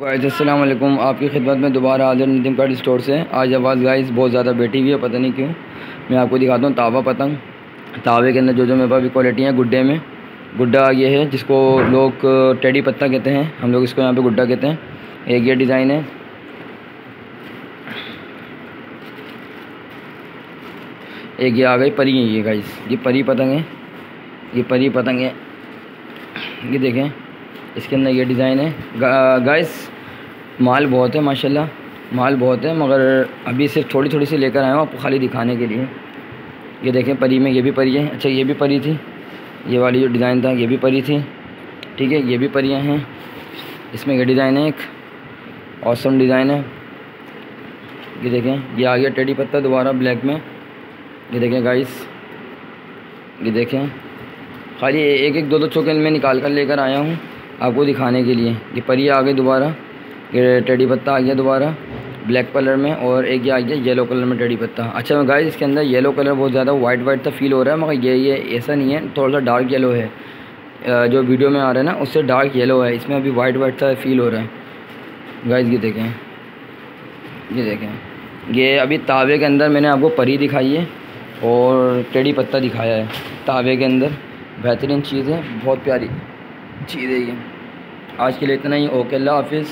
वालेकुम आपकी खिदमत में दोबारा हाजिर नदीम कार्ड स्टोर से। आज आवाज़ गाइस बहुत ज़्यादा बैठी हुई है, पता नहीं क्यों। मैं आपको दिखाता हूँ तावा पतंग। तावे के अंदर जो जो मेरे पास भी क्वालिटी है, गुड्डे में। गुड्डा ये है, जिसको लोग टेडी पत्ता कहते हैं। हम लोग इसको यहाँ पे गुड्डा कहते हैं। एक ये डिज़ाइन है। एक ये आ गई, परी है ये गाइस ये परी पतंग है। ये परी पतंग है। ये देखें। इसके अंदर ये डिज़ाइन है। गाइस माल बहुत है, माशाल्लाह। माल बहुत है, मगर अभी सिर्फ़ थोड़ी थोड़ी सी लेकर आया हूँ आपको खाली दिखाने के लिए। ये देखें, परी में ये भी परी है। अच्छा ये भी परी थी। ये वाली जो डिज़ाइन था, ये भी परी थी। ठीक है, ये भी परियाँ हैं। इसमें ये डिज़ाइन है एक। औसम डिज़ाइन है। ये देखें, ये आ गया टेडी पत्ता दोबारा ब्लैक में। ये देखें गाइस ये देखें। खाली एक एक दो दो चौके में निकाल कर लेकर आया हूँ। आपको दिखाने के लिए ये परी आ गई दोबारा, ये टेडी पत्ता आ गया दोबारा, ब्लैक कलर में और एक ये आ गया येलो कलर में टेडी पत्ता। अच्छा मैं गाइस इसके अंदर येलो कलर बहुत ज़्यादा वाइट वाइट सा फील हो रहा है, मगर ये ये ऐसा नहीं है थोड़ा सा डार्क येलो है जो वीडियो में आ रहा है ना, उससे डार्क येलो है, इसमें अभी वाइट वाइट सा फील हो रहा है। गाइस ये देखें ये देखें। ये अभी तावे के अंदर मैंने आपको परी दिखाई है और टेडी पत्ता दिखाया है, तावे के अंदर। बेहतरीन चीज़ है, बहुत प्यारी चीज़ है ये। आज के लिए इतना ही। ओके अल्लाह हाफिज़।